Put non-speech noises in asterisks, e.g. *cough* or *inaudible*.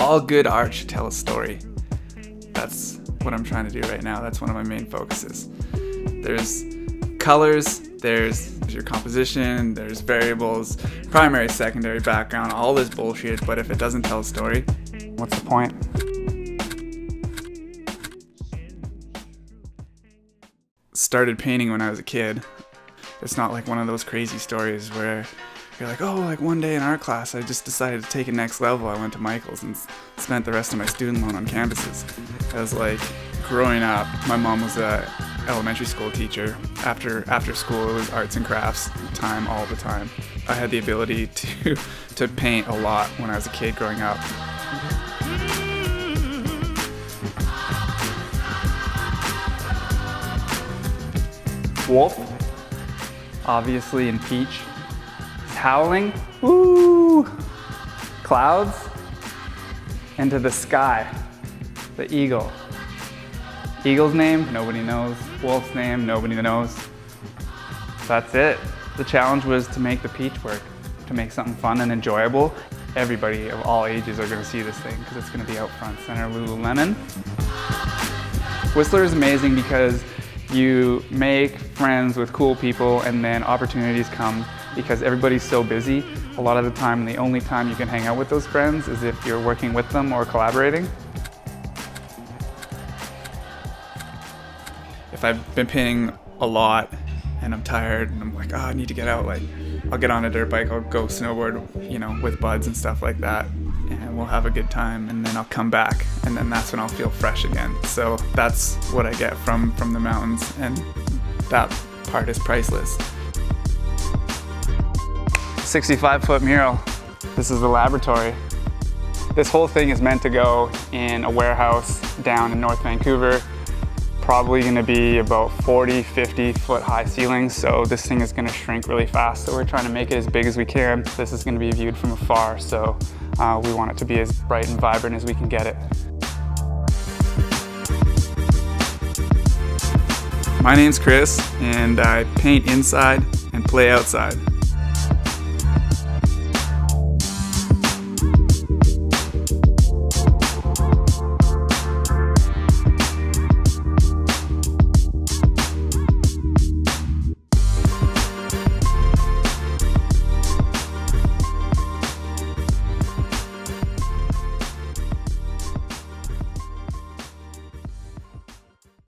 All good art should tell a story. That's what I'm trying to do right now. That's one of my main focuses. There's colors, there's your composition, there's variables, primary, secondary, background, all this bullshit, but if it doesn't tell a story, what's the point? Started painting when I was a kid. It's not like one of those crazy stories where you're like, oh, like one day in art class, I just decided to take it next level. I went to Michael's and spent the rest of my student loan on canvases. I was like, growing up, my mom was a elementary school teacher. After after school, it was arts and crafts time all the time. I had the ability *laughs* to to paint a lot when I was a kid growing up. Wolf, obviously in peach. He's howling. Woo! Clouds into the sky. The eagle. Eagle's name, nobody knows. Wolf's name, nobody knows. That's it. The challenge was to make the peach work, to make something fun and enjoyable. Everybody of all ages are gonna see this thing because it's gonna be out front center Lululemon. Whistler is amazing because you make friends with cool people and then opportunities come because everybody's so busy. A lot of the time, the only time you can hang out with those friends is if you're working with them or collaborating. if I've been painting a lot and I'm tired and I'm like, oh, I need to get out, like I'll get on a dirt bike, I'll go snowboard, you know, with buds and stuff like that. And we'll have a good time and then I'll come back and then that's when I'll feel fresh again. So that's what I get from from the mountains and that part is priceless. 65 foot mural. This is the laboratory. This whole thing is meant to go in a warehouse down in North Vancouver probably gonna be about 40, 50 foot high ceilings. So this thing is gonna shrink really fast. So we're trying to make it as big as we can. This is gonna be viewed from afar. So uh, we want it to be as bright and vibrant as we can get it. My name's Kris and I paint inside and play outside.